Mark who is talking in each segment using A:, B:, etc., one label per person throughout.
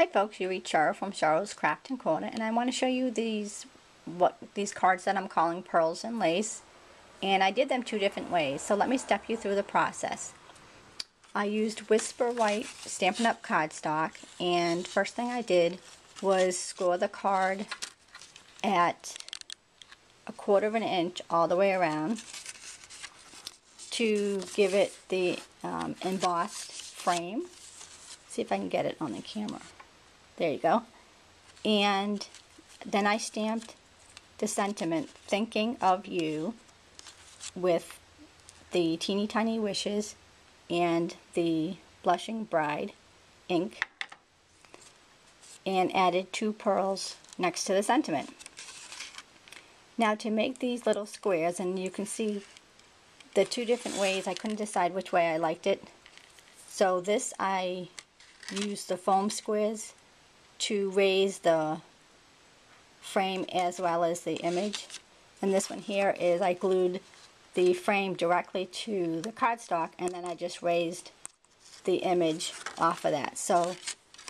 A: Hi folks, you reach Sheryl from Sheryl's Crafting Corner and I want to show you these what these cards that I'm calling pearls and lace and I did them two different ways so let me step you through the process. I used Whisper White Stampin' Up! cardstock and first thing I did was score the card at a quarter of an inch all the way around to give it the um, embossed frame. See if I can get it on the camera. There you go. And then I stamped the sentiment, thinking of you, with the teeny tiny wishes and the blushing bride ink and added two pearls next to the sentiment. Now to make these little squares, and you can see the two different ways, I couldn't decide which way I liked it. So this I used the foam squares to raise the frame as well as the image. And this one here is I glued the frame directly to the cardstock and then I just raised the image off of that. So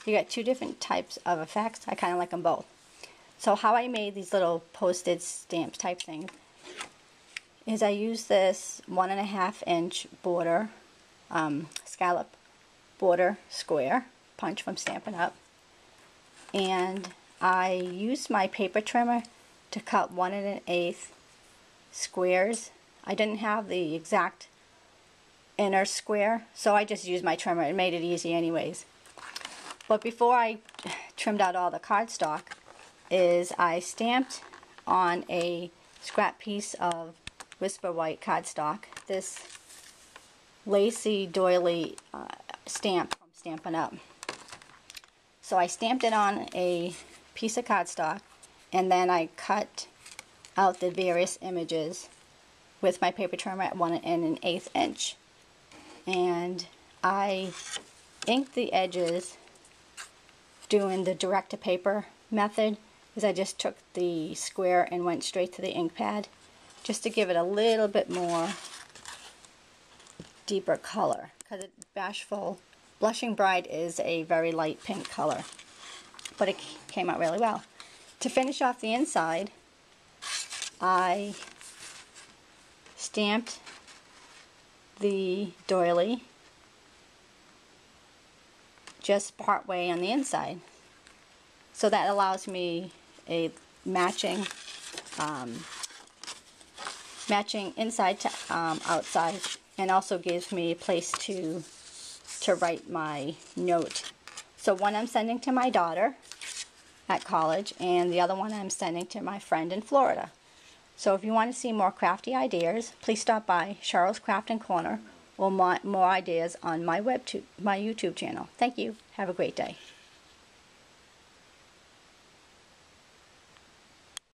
A: you got two different types of effects. I kind of like them both. So how I made these little posted stamps type things is I used this one and a half inch border um, scallop border square punch from Stampin' Up and I used my paper trimmer to cut one and an eighth squares. I didn't have the exact inner square, so I just used my trimmer. It made it easy anyways. But before I trimmed out all the cardstock, is I stamped on a scrap piece of Whisper White cardstock this lacy doily uh, stamp from Stampin' Up. So I stamped it on a piece of cardstock and then I cut out the various images with my paper trimmer at one and an eighth inch. And I inked the edges doing the direct to paper method is I just took the square and went straight to the ink pad just to give it a little bit more deeper color because it's Bashful Blushing Bride is a very light pink color, but it came out really well. To finish off the inside, I stamped the doily just part way on the inside. So that allows me a matching um, matching inside to um, outside and also gives me a place to to write my note. So one I'm sending to my daughter at college and the other one I'm sending to my friend in Florida. So if you want to see more crafty ideas, please stop by Sheryl's Crafting Corner or more, more ideas on my web to, my YouTube channel. Thank you. Have a great day.